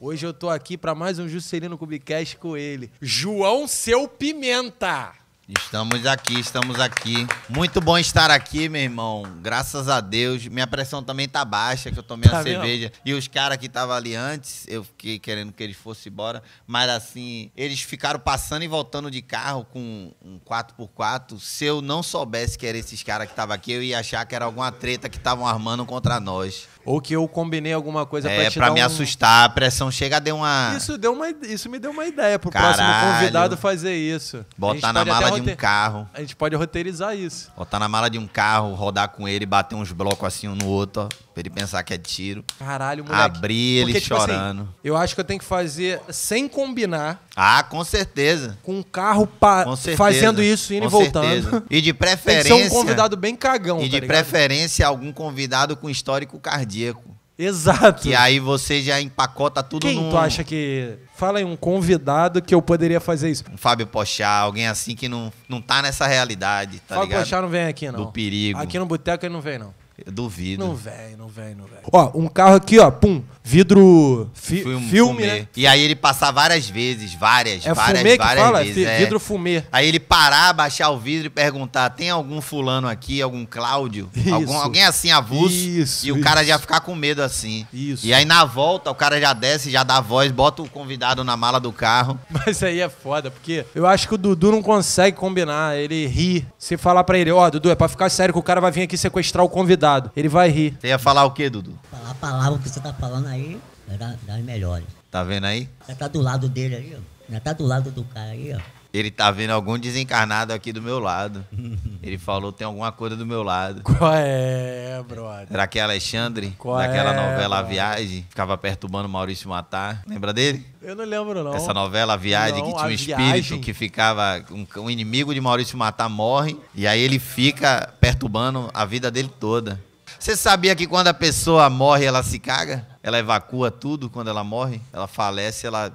Hoje eu tô aqui para mais um Juscelino Cubicast com ele, João Seu Pimenta. Estamos aqui, estamos aqui. Muito bom estar aqui, meu irmão. Graças a Deus. Minha pressão também tá baixa, que eu tomei Tá a cerveja. E os caras que estavam ali antes, eu fiquei querendo que eles fossem embora. Mas assim, eles ficaram passando e voltando de carro com um 4x4. Se eu não soubesse que eram esses caras que estavam aqui, eu ia achar que era alguma treta que estavam armando contra nós. Ou que eu combinei alguma coisa É, pra te pra dar me um... assustar. A pressão chega a dar uma. Isso, deu uma, isso me deu uma ideia pro Caralho. próximo convidado fazer isso. Botar na mala de um carro. A gente pode roteirizar isso. Botar na mala de um carro, rodar com ele, bater uns blocos assim um no outro, ó. Pra ele pensar que é tiro. Caralho, moleque. Abrir ele Porque, tipo assim, chorando. eu acho que eu tenho que fazer sem combinar, Ah, com certeza. com um carro pa- Com certeza. fazendo isso, indo e com voltando. certeza. E de Tem que preferência. ser um convidado bem cagão, E tá de ligado? preferência algum convidado com histórico cardíaco. Exato. Que aí você já empacota tudo Quem num. tu acha que... Fala aí um convidado que eu poderia fazer isso. Um Fábio Pochá, alguém assim que não, não tá nessa realidade, tá Fábio ligado? Pochá não vem aqui, não. Do perigo. Aqui no boteco ele não vem, não. Eu duvido. Não vem, não vem, não vem. Ó, um carro aqui, ó, pum, vidro fi- Filme, filme, fumê. né? E aí ele passar várias vezes, várias, É várias, fumê que várias fala? vezes. É. Vidro fumê. Aí ele parar, baixar o vidro e perguntar: tem algum fulano aqui, algum Cláudio? Algum, alguém assim avulso? Isso, E o cara isso. já ficar com medo assim. Isso. E aí na volta, o cara já desce, já dá voz, bota o convidado na mala do carro. Mas aí é foda, porque eu acho que o Dudu não consegue combinar. Ele ri. Se falar pra ele, ó, Dudu, é pra ficar sério que o cara vai vir aqui sequestrar o convidado. Ele vai rir. Você ia falar o quê, Dudu? Falar a palavra que você tá falando aí é da- das melhores. Tá vendo aí? Já tá do lado dele aí, ó. Já tá do lado do cara aí, ó. Ele tá vendo algum desencarnado aqui do meu lado. Ele falou: tem alguma coisa do meu lado. Qual é, brother? Era que Alexandre, Qual daquela é, novela A mano? Viagem, ficava perturbando Maurício Matar. Lembra dele? Eu não lembro, não. Essa novela A Viagem, Não, que tinha A um espírito Viagem. que ficava. Um, um inimigo de Maurício Matar morre. E aí ele fica perturbando a vida dele toda. Você sabia que quando a pessoa morre, ela se caga? Ela evacua tudo quando ela morre? Ela falece, ela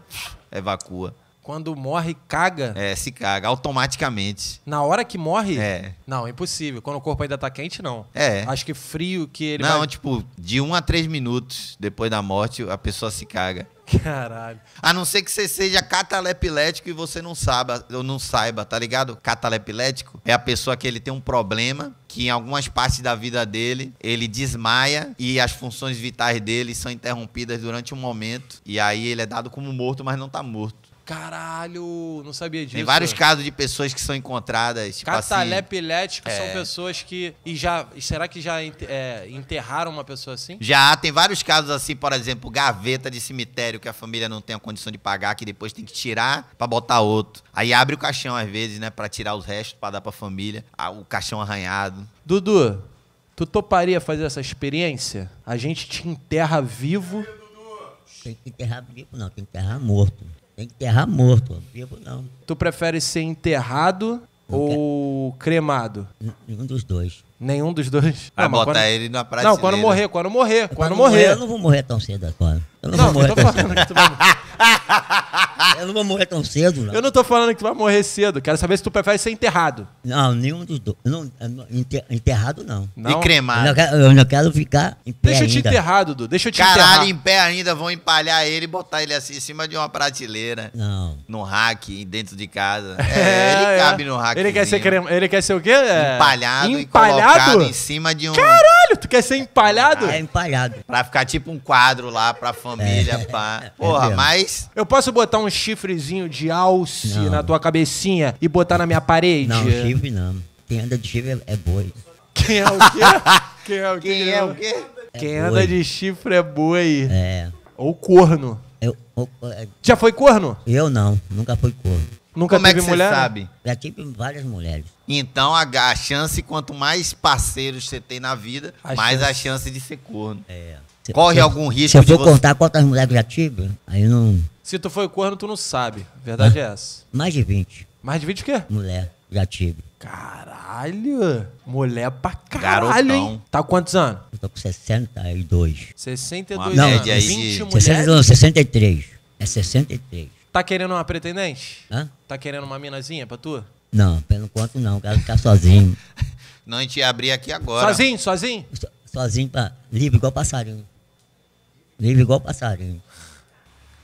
evacua. Quando morre, caga. É, se caga automaticamente. Na hora que morre? É. Não, impossível. Quando o corpo ainda tá quente, não. É. Acho que frio que ele Não, vai... tipo, de um a três minutos depois da morte, a pessoa se caga. Caralho. A não ser que você seja catalepilético e você não saiba, ou não saiba, tá ligado? Catalepilético é a pessoa que ele tem um problema que em algumas partes da vida dele ele desmaia e as funções vitais dele são interrompidas durante um momento e aí ele é dado como morto, mas não tá morto. Caralho, não sabia disso. Tem vários casos de pessoas que são encontradas, tipo assim, Catalepiléticos são É. pessoas que. E já. e Será que já é, enterraram uma pessoa assim? Já tem vários casos assim, por exemplo, gaveta de cemitério que a família não tem a condição de pagar, que depois tem que tirar pra botar outro. Aí abre o caixão às vezes, né, Pra tirar os restos pra dar pra família. O caixão arranhado. Dudu, tu toparia fazer essa experiência? A gente te enterra vivo. Tem que enterrar vivo, não. Tem que enterrar morto. Tem que enterrar morto. Vivo, não. Tu prefere ser enterrado ou cremado? Nenhum dos dois. Nenhum dos dois. Vai Não, mas botar quando- ele na prateleira. Não, quando morrer, quando morrer, quando Quando morrer. Eu não vou morrer tão cedo agora. Eu não, Não, vou eu morrer tô falando que tu vai. Eu não vou morrer tão cedo, não. Eu não tô falando que tu vai morrer cedo. Quero saber se tu prefere ser enterrado. Não, nenhum dos dois. Não, eu não- enter- enterrado, não. Não? E Eu cremado. não, quero, eu não quero ficar em pé Deixa eu te ainda. enterrar, Dudu. Deixa eu te Caralho, enterrar. em pé ainda vão empalhar ele e botar ele assim em cima de uma prateleira. Não. No rack, dentro de casa. É, ele é. cabe no rack. Ele quer ser crema... Ele quer ser o quê? É, Empalhado, e Empalhado? colocado em cima de um. Caralho, tu quer ser empalhado? É empalhado. Pra ficar tipo um quadro lá pra família, É. pá. É Porra, mesmo. mas. Eu posso botar um chifrezinho de alce Não. na tua cabecinha e botar na minha parede? Não, chifre não. Quem anda de chifre é, é boi. Quem é o quê? Quem é o quê? Quem é o quê? Quem É anda boi. de chifre é boi. É. Ou corno. Eu, eu, é, Já foi corno? eu não, nunca fui corno. Nunca Como é teve que você mulher? sabe? Já tive várias mulheres. Então a, a chance, quanto mais parceiros você tem na vida, A mais a chance. chance de ser corno. É. Se- Corre se- algum risco Se eu for você- contar quantas mulheres eu já tive, aí não. Se tu foi corno, tu não sabe. Verdade é essa. Mais de 20 Mais de 20 o quê? mulheres já tive. Caralho. Mulher pra caralho, Garotão. hein? Tá com quantos anos? Eu tô com 62. 62 Uma anos. média aí 20 de- mulheres. 60, não, 63. É 63. Tá querendo uma pretendente? Hã? Tá querendo uma minazinha pra tu? Não, pelo enquanto não. Quero ficar sozinho. Não, a gente ia abrir aqui agora. Sozinho, sozinho? So- sozinho, pra, livre igual passarinho. Livre igual passarinho.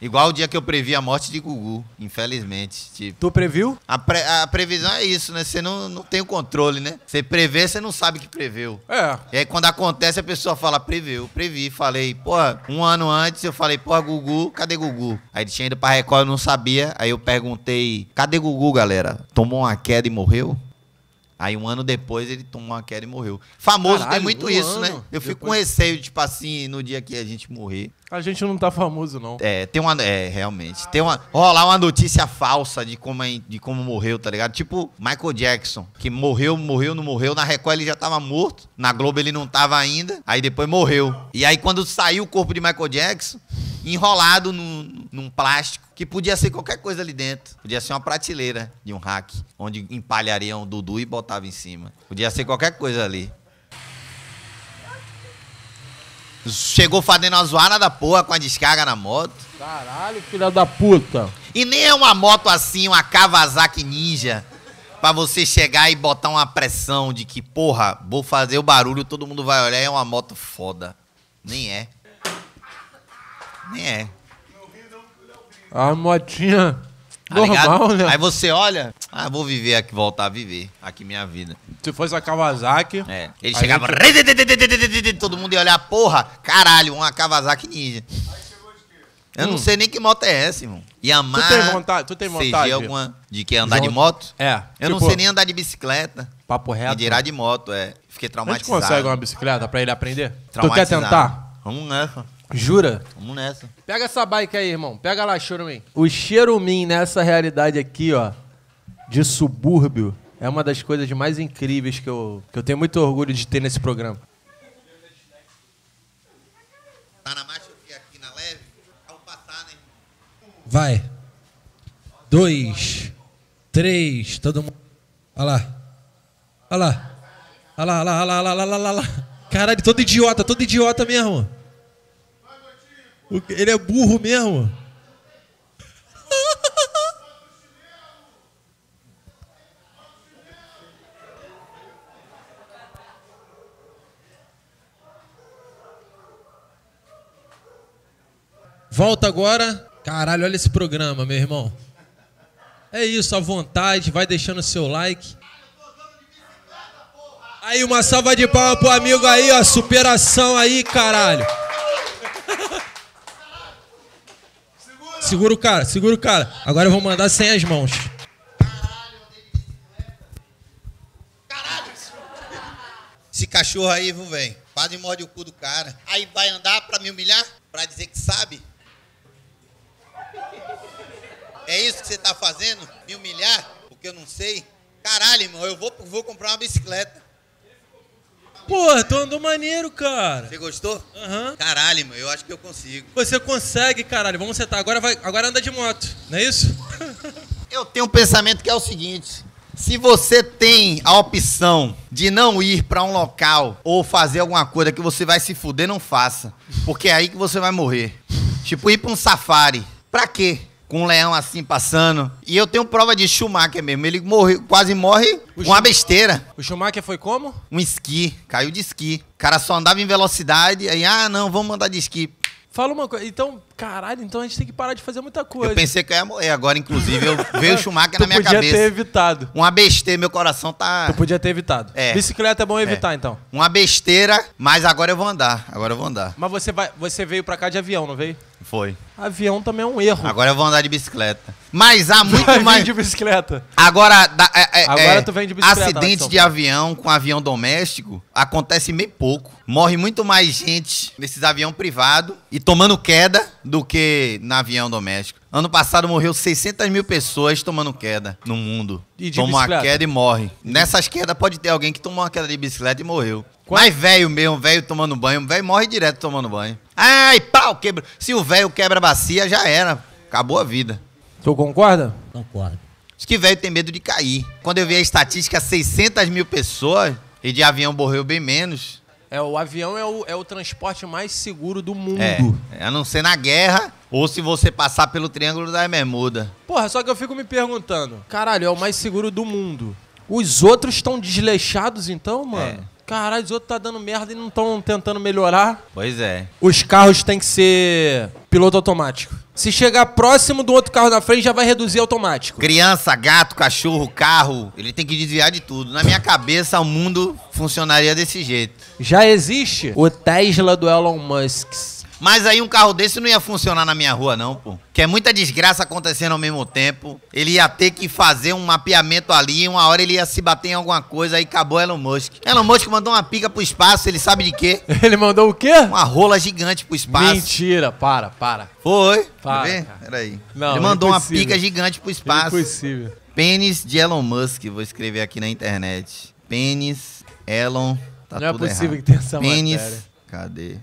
Igual o dia que eu previ a morte de Gugu, infelizmente. Tipo, Tu previu? a, pre- a previsão é isso, né? Você não, não tem o controle, né? Você prevê, você não sabe que preveu. É. E aí quando acontece, a pessoa fala, previu, previ. Falei, porra, um ano antes eu falei, porra, Gugu, cadê Gugu? Aí ele tinha ido pra Record, eu não sabia. Aí eu perguntei, cadê Gugu, galera? Tomou uma queda e morreu? Aí um ano depois ele tomou uma queda e morreu. Famoso Caralho, tem muito um isso, né? ano Eu fico com depois. receio, tipo assim, no dia que a gente morrer. A gente não tá famoso, não. É, tem uma. É, realmente. Tem uma. Rolar uma notícia falsa de como, é- de como morreu, tá ligado? Tipo Michael Jackson, que morreu, morreu, não morreu. Na Record ele já tava morto. Na Globo ele não tava ainda. Aí depois morreu. E aí quando saiu o corpo de Michael Jackson, enrolado num, num plástico, que podia ser qualquer coisa ali dentro. Podia ser uma prateleira de um hack, onde empalhariam o Dudu e botava em cima. Podia ser qualquer coisa ali. Chegou fazendo uma zoada da porra com a descarga na moto. Caralho, filha da puta. E nem é uma moto assim, uma Kawasaki Ninja, pra você chegar e botar uma pressão de que, porra, vou fazer o barulho, todo mundo vai olhar, é uma moto foda. Nem é. Nem é. A motinha Tá normal, ligado? né? Aí você olha, ah, vou viver aqui, voltar a viver aqui minha vida. Se fosse a Kawasaki. É. Ele A chegava, todo mundo ia olhar, porra, caralho, uma Kawasaki Ninja. Eu não Hum. sei nem que moto é essa, irmão. Yamaha. Tu tem vontade- tu tem vontade? alguma de que andar de moto? É. Eu não tipo, sei nem andar de bicicleta. Papo reto. dirá de moto, é. Fiquei A gente traumatizado. consegue uma bicicleta pra ele aprender? Tu quer Traumatizado. tentar? Vamos nessa. Jura? Vamos nessa. Pega essa bike aí, irmão. Pega lá, Churumin. O Cherumin nessa realidade aqui, ó, de subúrbio, é uma das coisas mais incríveis que eu, que eu tenho muito orgulho de ter nesse programa. Tá na marcha aqui na leve? Vamos passar, né? Vai. Dois. Três. Todo mundo. Olha lá. Olha lá. Olha lá, olha lá, olha lá, olha lá, olha lá, olha lá. Caralho, todo idiota, todo idiota mesmo. Ele é burro mesmo. Volta agora. Caralho, olha esse programa, meu irmão. É isso, à vontade, vai deixando seu like. Aí, uma salva de palmas pro amigo aí, ó. Superação aí, caralho. Segura o cara, segura o cara. Agora eu vou mandar sem as mãos. Esse cachorro aí, viu, velho? Quase morde o cu do cara. Aí vai andar pra me humilhar? Pra dizer que sabe? É isso que você tá fazendo? Me humilhar? Porque eu não sei? Caralho, irmão, eu vou, vou comprar uma bicicleta. Porra, tu andou maneiro, cara. Você gostou? Aham. Caralho, irmão, eu acho que eu consigo. Você consegue, caralho. Vamos sentar. Agora, vai, agora anda de moto, não é isso? Eu tenho um pensamento que é o seguinte: se você tem a opção de não ir pra um local ou fazer alguma coisa que você vai se fuder, não faça, porque é aí que você vai morrer. Tipo ir pra um safari. Pra quê? Com um leão assim passando. E eu tenho prova de Schumacher mesmo. Ele morreu, quase morre com uma besteira. O Schumacher foi como? Um esqui. Caiu de esqui. O cara só andava em velocidade. Aí, ah, não, vamos andar de esqui. Fala uma coisa. Então, caralho, então a gente tem que parar de fazer muita coisa. Eu pensei que eu ia morrer. Agora, inclusive, eu veio o Schumacher na minha podia cabeça. ter evitado. Uma besteira, meu coração tá. Tu podia ter evitado. É. Bicicleta é bom evitar, então. Uma besteira, mas agora eu vou andar. Agora eu vou andar. Mas você, vai, você veio pra cá de avião, não veio? Foi. Avião também é um erro. Agora eu vou andar de bicicleta. Mas há muito Vai mais. de bicicleta. Agora, da- é- é- Agora é, tu vem de bicicleta, Acidente de avião com avião doméstico acontece meio pouco. Morre muito mais gente nesses avião privado e tomando queda do que no avião doméstico. Ano passado morreu 600 mil pessoas tomando queda no mundo. E de Toma uma bicicleta? queda e morre. Nessas quedas pode ter alguém que tomou uma queda de bicicleta e morreu. Qual- Mas velho mesmo, velho tomando banho, velho morre direto tomando banho. Ai, pau, quebra. Se o velho quebra a bacia, já era. Acabou a vida. Tu concorda? Concordo. Diz que velho tem medo de cair. Quando eu vi a estatística, 600 mil pessoas e de avião morreu bem menos. É, o avião é o, é o transporte mais seguro do mundo. É, a não ser na guerra ou se você passar pelo Triângulo da Bermuda. Porra, só que eu fico me perguntando. Caralho, é o mais seguro do mundo. Os outros estão desleixados então, É. mano? Caralho, os outros tá dando merda e não estão tentando melhorar. Pois é. Os carros têm que ser piloto automático. Se chegar próximo do outro carro na frente, já vai reduzir automático. Criança, gato, cachorro, carro, ele tem que desviar de tudo. Na minha cabeça, o mundo funcionaria desse jeito. Já existe o Tesla do Elon Musk. Mas aí um carro desse não ia funcionar na minha rua, não, pô. Que é muita desgraça acontecendo ao mesmo tempo. Ele ia ter que fazer um mapeamento ali, uma hora ele ia se bater em alguma coisa, aí acabou Elon Musk. Elon Musk mandou uma pica pro espaço, ele sabe de quê? Ele mandou o quê? Uma rola gigante pro espaço. Mentira, para, para. Foi. Para, Quer ver? Peraí. Não, ele mandou uma impossível. pica gigante pro espaço. Impossível. Pênis de Elon Musk, vou escrever aqui na internet. Pênis, Elon. Tá Não é possível errado. que tenha essa Pênis. matéria. Cadê?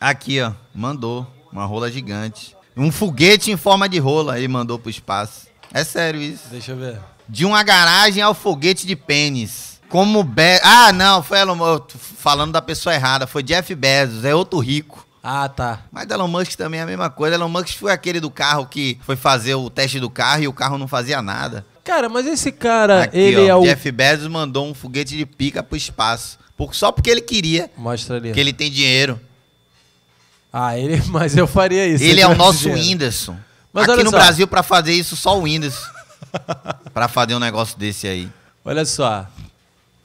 Aqui, ó. Mandou. Uma rola gigante. Um foguete em forma de rola ele mandou pro espaço. É sério isso. Deixa eu ver. De uma garagem ao foguete de pênis. Como Be Ah, não, foi Elon tô falando da pessoa errada. Foi Jeff Bezos, é outro rico. Ah, tá. Mas Elon Musk também é a mesma coisa. Elon Musk foi aquele do carro que foi fazer o teste do carro e o carro não fazia nada. Cara, mas esse cara, Aqui, ele ó, é o. Jeff Bezos mandou um foguete de pica pro espaço. Só porque ele queria, Mostra ali. que ele tem dinheiro. Ah, ele. Mas eu faria isso. ele é o nosso dinheiro. Whindersson. Mas Aqui olha no só. Brasil, pra fazer isso, só o Whindersson. pra fazer um negócio desse aí. Olha só.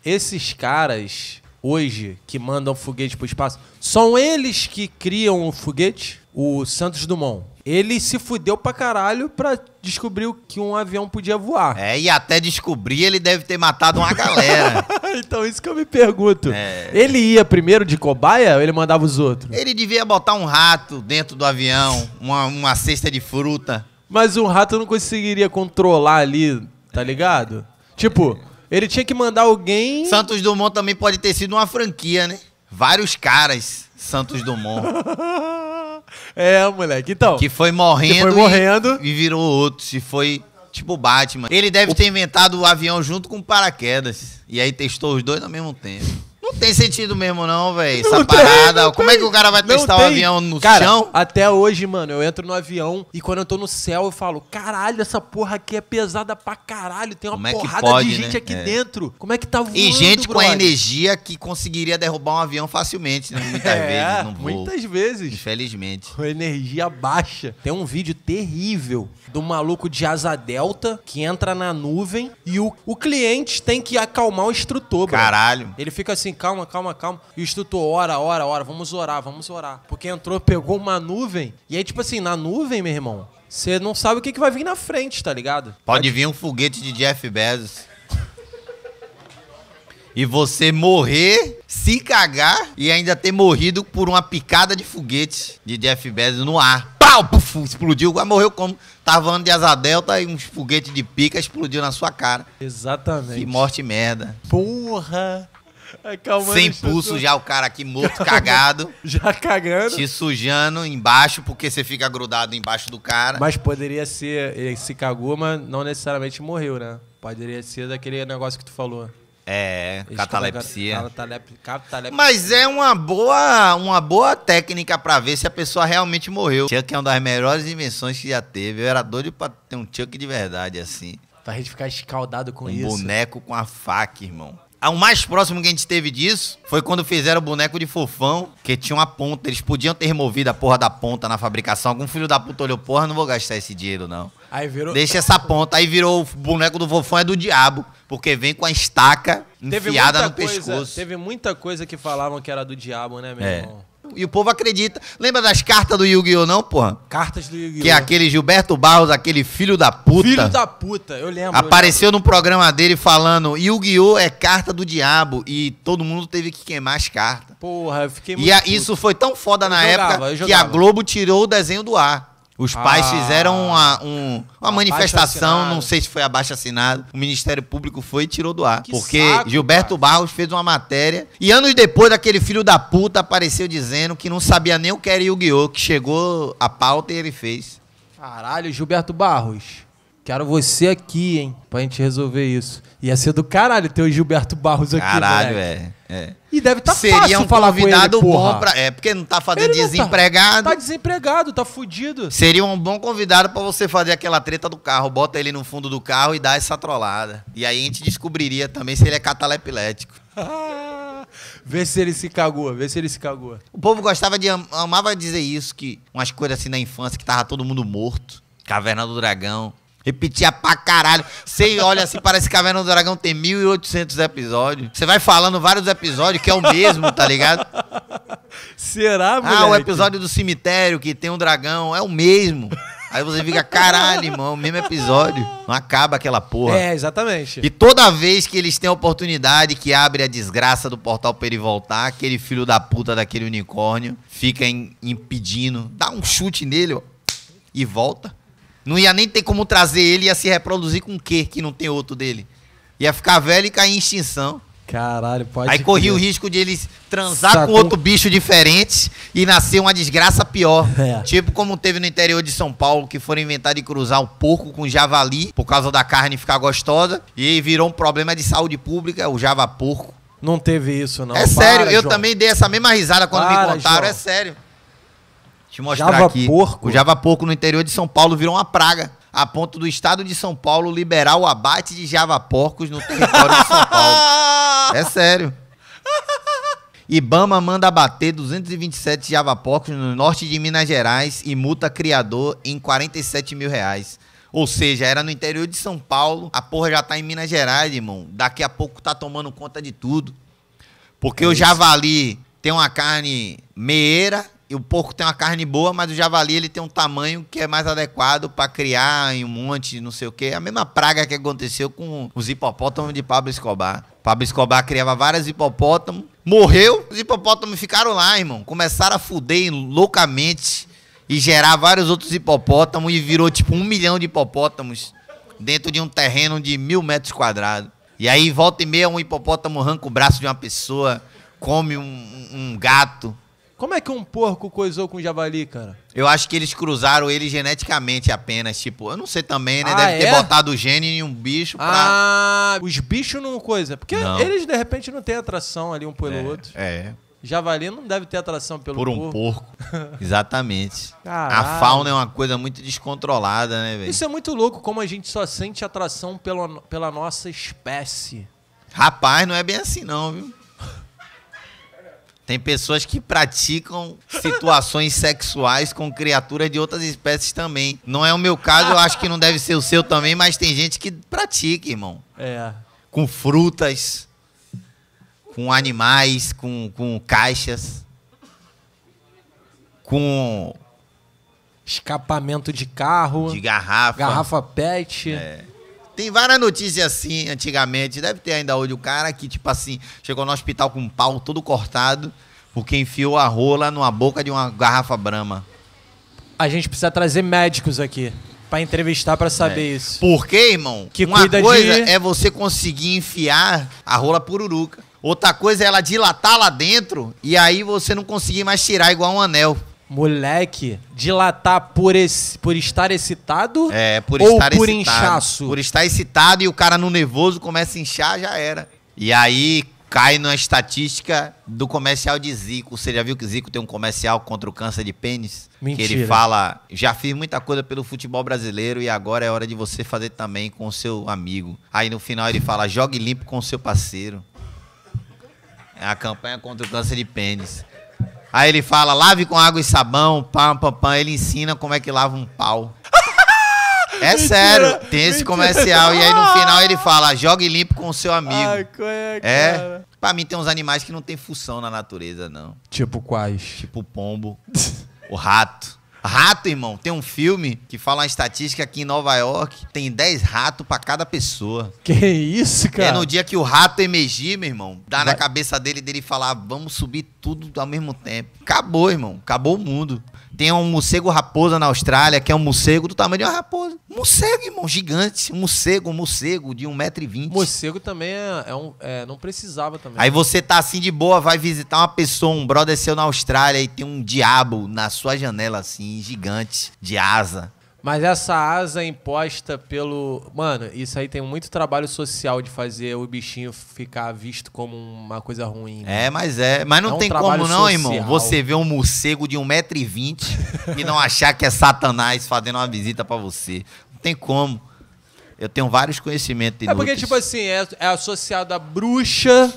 Esses caras, hoje, que mandam foguete pro espaço, são eles que criam o foguete? O Santos Dumont. Ele se fudeu pra caralho pra descobrir que um avião podia voar. É, e até descobrir, ele deve ter matado uma galera. então, isso que eu me pergunto. É. Ele ia primeiro de cobaia ou ele mandava os outros? ele devia botar um rato dentro do avião, uma, uma cesta de fruta. Mas um rato não conseguiria controlar ali, tá ligado? Tipo, ele tinha que mandar alguém. Santos Dumont também pode ter sido uma franquia, né? Vários caras, Santos Dumont. é, moleque. Então. Que foi morrendo, Que foi e- morrendo. E, virou outro. Se foi tipo Batman. Ele deve ter inventado o avião junto com paraquedas. E aí testou os dois ao mesmo tempo. Não tem sentido mesmo, não, velho. Essa Não tem, parada. não Como é tem. que o cara vai Não testar o tem. avião no Cara, chão? Até hoje, mano, eu entro no avião e quando eu tô no céu eu falo: caralho, essa porra aqui é pesada pra caralho. Tem uma Como é porrada pode, de gente né? aqui É. dentro. Como é que tá voando? E gente com a brother? energia que conseguiria derrubar um avião facilmente, né? Muitas É, vezes no voo. muitas vezes. Infelizmente. Com energia baixa. Tem um vídeo terrível do maluco de asa delta que entra na nuvem e o, o cliente tem que acalmar o instrutor, bro. Caralho. Ele fica assim, calma, calma, calma. E o instrutor, ora, ora, ora, vamos orar, vamos orar. Porque entrou, pegou uma nuvem. E aí, tipo assim, na nuvem, meu irmão, você não sabe o que, que vai vir na frente, tá ligado? Pode vir um foguete de Jeff Bezos. E você morrer, se cagar e ainda ter morrido por uma picada de foguete de Jeff Bezos no ar. Pau! Puf, explodiu. Agora morreu como? Tava voando de asa delta e uns foguetes de pica explodiu na sua cara. Exatamente. Que morte merda. Porra! Acalmando Sem pulso já o cara aqui morto, cagado. Já cagando. te sujando embaixo, porque você fica grudado embaixo do cara. Mas poderia ser, ele se cagou, mas não necessariamente morreu, né? Poderia ser daquele negócio que tu falou. É, catalepsia. Catalep, catalep... Mas é uma boa, uma boa técnica pra ver se a pessoa realmente morreu. Chuck é uma das melhores invenções que já teve. Eu era doido pra ter um Chuck de verdade, assim. Pra gente ficar escaldado com um isso. boneco com a faca, irmão. Ah, O mais próximo que a gente teve disso foi quando fizeram o boneco de fofão, que tinha uma ponta. Eles podiam ter removido a porra da ponta na fabricação. Algum filho da puta olhou, porra, não vou gastar esse dinheiro, não. Aí virou. Deixa essa ponta. Aí virou o boneco do fofão é do diabo, porque vem com a estaca enfiada no coisa, pescoço. Teve muita coisa que falavam que era do diabo, né, meu É. irmão? E o povo acredita. Lembra das cartas do Yu-Gi-Oh, não, porra? Cartas do Yu-Gi-Oh! Que é aquele Gilberto Barros, aquele filho da puta. Filho da puta, eu lembro. Apareceu no programa dele falando Yu-Gi-Oh! é carta do diabo e todo mundo teve que queimar as cartas. eu lembro. Porra, eu fiquei muito E a- isso foi tão foda Eu na jogava, época eu que a. Globo tirou o desenho do ar. Os pais Ah. fizeram uma, um- uma manifestação, não sei se foi abaixo assinado. O Ministério Público foi e tirou do ar. Que porque saco, Gilberto Barros fez uma matéria. E anos depois, aquele filho da puta apareceu dizendo que não sabia nem o que era Yu-Gi-Oh! Que chegou a pauta e ele fez. Caralho, Gilberto Barros. Quero você aqui, hein? Pra gente resolver isso. Ia ser do caralho ter o Gilberto Barros aqui, Caralho, é. é. E deve tá Seria fácil um falar com convidado ele, porra. bom pra. É, porque não tá fazendo Ele tá- desempregado. Tá desempregado, tá fudido. Seria um bom convidado pra você fazer aquela treta do carro. Bota ele no fundo do carro e dá essa trollada. E aí a gente descobriria também se ele é cataleplético. Vê se ele se cagou, vê se ele se cagou. O povo gostava de. am- amava dizer isso, que umas coisas assim na infância, que tava todo mundo morto. Caverna do Dragão. Repetia pra caralho. Você olha assim, parece que Caverna do Dragão tem 1.800 episódios. Você vai falando vários episódios que é o mesmo, tá ligado? Será, moleque? Ah, o episódio do cemitério que tem um dragão é o mesmo. Aí você fica, caralho, irmão, o mesmo episódio. Não acaba aquela porra. É, exatamente. E toda vez que eles têm a oportunidade que abre a desgraça do portal pra ele voltar, aquele filho da puta daquele unicórnio fica im- impedindo, dá um chute nele ó, e volta. Não ia nem ter como trazer ele, ia se reproduzir com o quê que não tem outro dele? Ia ficar velho e cair em extinção. Caralho, pode Aí corria o risco de eles transar Sacou? com outro bicho diferente e nascer uma desgraça pior. É. Tipo como teve no interior de São Paulo, que foram inventar de cruzar o porco com javali, por causa da carne ficar gostosa, e aí virou um problema de saúde pública, o java porco. Não teve isso, não. é sério, Para, eu João. também dei essa mesma risada quando Para, me contaram, João. é sério. Eu mostrar Java aqui. porco? O java porco no interior de São Paulo virou uma praga, a ponto do estado de São Paulo liberar o abate de java porcos no território de São Paulo. É sério. Ibama manda abater 227 javapocos no norte de Minas Gerais e multa criador em 47 mil reais. Ou seja, era no interior de São Paulo, a porra já tá em Minas Gerais, irmão. Daqui a pouco tá tomando conta de tudo. Porque o javali tem uma carne meieira e o porco tem uma carne boa, mas o javali ele tem um tamanho que é mais adequado para criar em um monte, não sei o quê. A mesma praga que aconteceu com os hipopótamos de Pablo Escobar. Pablo Escobar criava vários hipopótamos, morreu, os hipopótamos ficaram lá, irmão. Começaram a fuder loucamente e gerar vários outros hipopótamos e virou tipo um milhão de hipopótamos dentro de um terreno de mil metros quadrados. E aí, volta e meia, um hipopótamo arranca o braço de uma pessoa, come um- um gato. Como é que um porco coisou com javali, cara? Eu acho que eles cruzaram ele geneticamente apenas. Tipo, eu não sei também, né? Ah, Deve ter é? botado o gene em um bicho pra. Ah, os bichos não coisa. Porque Não. eles, de repente, não têm atração ali um pelo outro. É. Javali não deve ter atração pelo Por um porco. porco. Exatamente. Caralho. A fauna é uma coisa muito descontrolada, né, velho? Isso é muito louco, como a gente só sente atração pelo, pela nossa espécie. Rapaz, não é bem assim, não, viu? Tem pessoas que praticam situações sexuais com criaturas de outras espécies também. Não é o meu caso, eu acho que não deve ser o seu também, mas tem gente que pratica, irmão. É. Com frutas, com animais, com, com caixas, com Escapamento de carro, de garrafa. garrafa pet. É. Tem várias notícias assim, antigamente. Deve ter ainda hoje o cara que, tipo assim, chegou no hospital com um pau todo cortado porque enfiou a rola numa boca de uma garrafa brama. A gente precisa trazer médicos aqui pra entrevistar pra saber isso. Por quê, irmão? Que Uma coisa de- é você conseguir enfiar a rola pururuca. Outra coisa é ela dilatar lá dentro e aí você não conseguir mais tirar igual um anel. Moleque, dilatar por, esse, por estar excitado É, por ou estar por excitado. inchaço? Por estar excitado e o cara no nervoso começa a inchar, já era. E aí cai na estatística do comercial de Zico. Você já viu que Zico tem um comercial contra o câncer de pênis? Que ele Mentira. fala, já fiz muita coisa pelo futebol brasileiro e agora é hora de você fazer também com o seu amigo. Aí no final ele fala, jogue limpo com o seu parceiro. É a campanha contra o câncer de pênis. Aí ele fala, lave com água e sabão, pam, pam, pam. Ele ensina como é que lava um pau. É sério, tem esse mentira. comercial. E aí no final ele fala, jogue limpo com o seu amigo. Ai, qual é, é. Pra mim tem uns animais que não tem função na natureza, não. Tipo quais? Tipo o pombo, o rato. Rato, irmão, tem um filme que fala uma estatística que em Nova York tem 10 ratos pra cada pessoa. Que isso, cara? É no dia que o rato emergir, meu irmão, dá na Vai- cabeça dele dele falar, vamos subir tudo ao mesmo tempo. Acabou, irmão. Acabou o mundo. Tem um morcego raposa na Austrália, que é um morcego do tamanho de uma raposa. Morcego, irmão, gigante. Um morcego, um morcego de 1,20m. Morcego também é, é um. é, não precisava também. Aí você tá assim de boa, vai visitar uma pessoa, um brother seu na Austrália e tem um diabo na sua janela assim, gigante, de asa. Mas essa asa imposta pelo. Mano, isso aí tem muito trabalho social de fazer o bichinho ficar visto como uma coisa ruim. É, mas é. Mas não É um tem como não, social. irmão. Você ver um morcego de 1,20m e não achar que é Satanás fazendo uma visita pra você. Não tem como. Eu tenho vários conhecimentos É porque, inúteis. tipo assim, é, é associado a bruxa.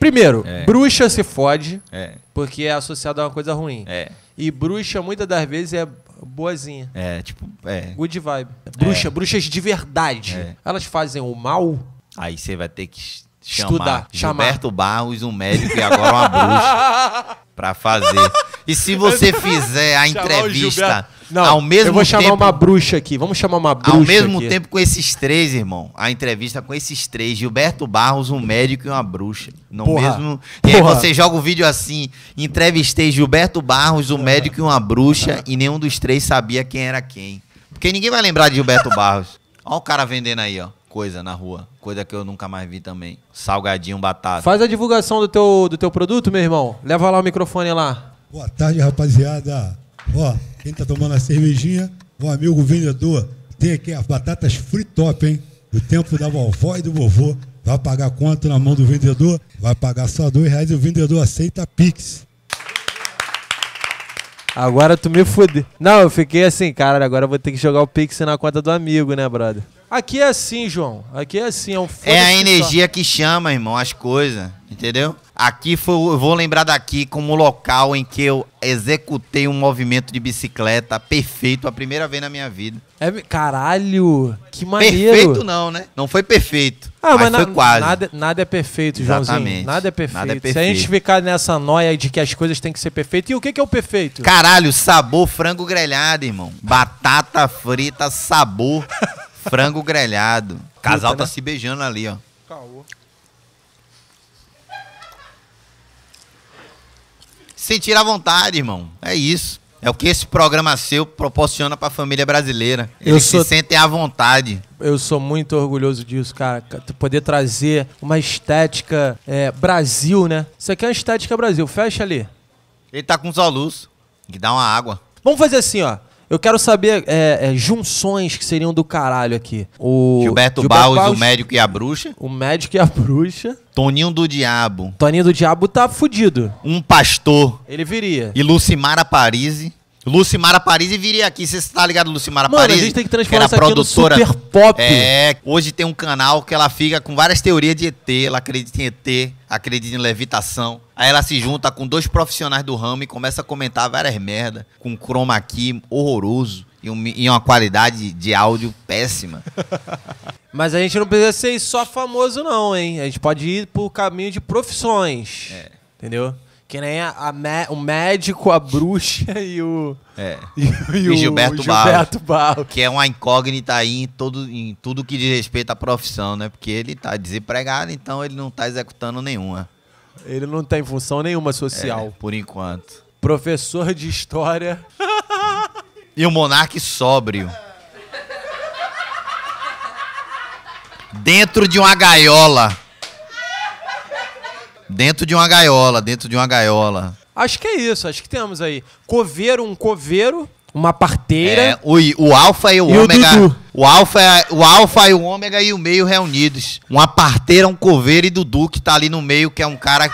Primeiro, É. bruxa se fode, É, porque é associado a uma coisa ruim. é, E bruxa, muitas das vezes, é boazinha. é, tipo, é. Good vibe. Bruxa, bruxas de verdade. É. Elas fazem o mal. Aí você vai ter que ch- Estudar, chamar chamar. Gilberto Barros, um médico e agora uma bruxa pra fazer. E se você fizer a entrevista Não, ao mesmo eu vou chamar tempo, uma bruxa aqui. Vamos chamar uma bruxa ao mesmo aqui. tempo com esses três, irmão, a entrevista com esses três, Gilberto Barros, um médico e uma bruxa. No Porra. mesmo. E aí Porra. você joga o vídeo assim: entrevistei Gilberto Barros, um médico e uma bruxa, e nenhum dos três sabia quem era quem. Porque ninguém vai lembrar de Gilberto Barros. Olha o cara vendendo aí, ó. Coisa na rua. Coisa que eu nunca mais vi também. Salgadinho, batata. Faz a divulgação do teu, do teu produto, meu irmão. Leva lá o microfone lá. Boa tarde, rapaziada. Ó, quem tá tomando a cervejinha, o amigo vendedor, tem aqui as batatas free top, hein? Do tempo da vovó e do vovô. Vai pagar quanto na mão do vendedor? Vai pagar só dois reais e o vendedor aceita Pix. Agora tu me fude. Não, eu fiquei assim, cara, agora eu vou ter que jogar o Pix na conta do amigo, né, brother? Aqui é assim, João. Aqui é assim, é um É a energia que chama, irmão, as coisas, entendeu? Aqui foi, eu vou lembrar daqui como o local em que eu executei um movimento de bicicleta perfeito a primeira vez na minha vida. É, caralho, que maneiro. Perfeito não, né? Não foi perfeito, Ah, mas, mas, foi na- quase. Nada, nada é perfeito, Joãozinho. Exatamente. Nada é perfeito. Nada é Se a gente perfeito. ficar nessa noia de que as coisas têm que ser perfeitas, e o que, que é o perfeito? Caralho, sabor frango grelhado, irmão. Batata frita, sabor frango grelhado. O casal Puta, tá né? se beijando ali, ó. Sentir à vontade, irmão. É isso. É o que esse programa seu proporciona pra família brasileira. Eu Eles sou- se sentem à vontade. Eu sou muito orgulhoso disso, cara. Poder trazer uma estética é, Brasil, né? Isso aqui é uma estética Brasil. Fecha ali. Ele tá com soluço. Que dá uma água. Vamos fazer assim, ó. Eu quero saber é, é, junções que seriam do caralho aqui. O Gilberto, Barros, o médico e a bruxa. O médico e a bruxa. Toninho do Diabo. Toninho do Diabo tá fudido. Um pastor. Ele viria. E Lucimara Parisi. Lucimara Parisi viria aqui. Você tá ligado, Lucimara Mano, a Parisi? gente tem que era transformar aqui no produtora. super pop. É, hoje tem um canal que ela fica com várias teorias de ET. Ela acredita em ET, acredita em levitação. Aí ela se junta com dois profissionais do ramo e começa a comentar várias merda com um chroma key horroroso e, um- e uma qualidade de áudio péssima. Mas a gente não precisa ser só famoso, não, hein? A gente pode ir pro caminho de profissões. É. Entendeu? Que nem a, a mé- o médico, a bruxa e o. É. E, E o Gilberto Gilberto Barros. Que é uma incógnita aí em, todo, em tudo que diz respeito à profissão, né? Porque ele tá desempregado, então ele não tá executando nenhuma. Ele não tem função nenhuma É, social. por enquanto. Professor de história. E o monarca sóbrio. Dentro de uma gaiola. Dentro de uma gaiola, dentro de uma gaiola. Acho que é isso, acho que temos aí. Coveiro, um coveiro, uma parteira. É, o, o alfa e o E o ômega. Dudu. O, alfa, o alfa e o ômega e o meio reunidos. Uma parteira, um coveiro e Dudu que tá ali no meio, que é um cara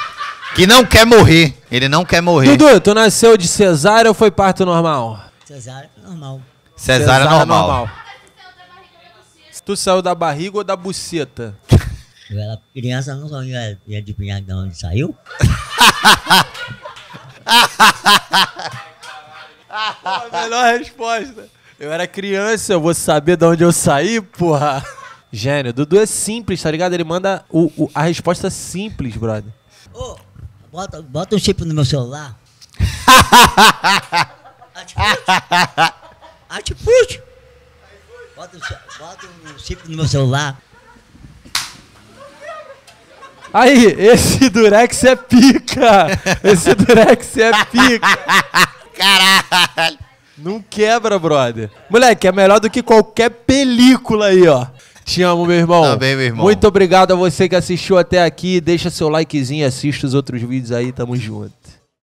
que não quer morrer. Ele não quer morrer. Dudu, tu nasceu de cesárea ou foi parto normal? Cesárea é normal. Cesárea, normal. Tu saiu da barriga ou da buceta? Eu era criança, não sabia ia adivinhar de onde saiu. A melhor resposta. Eu era criança, eu vou saber de onde eu saí, porra. Gênio, Dudu é simples, tá ligado? Ele manda o, o- a resposta simples, brother. Ô, bota, bota um chip no meu celular. Atipute. Atipute. Bota, bota um chip no meu celular. Aí, esse Durex é pica! Esse Durex é pica! Caralho. Não quebra, brother. Moleque, é melhor do que qualquer película aí, ó. Te amo, meu irmão. Também, meu irmão. Muito obrigado a você que assistiu até aqui. Deixa seu likezinho, assista os outros vídeos aí. Tamo junto.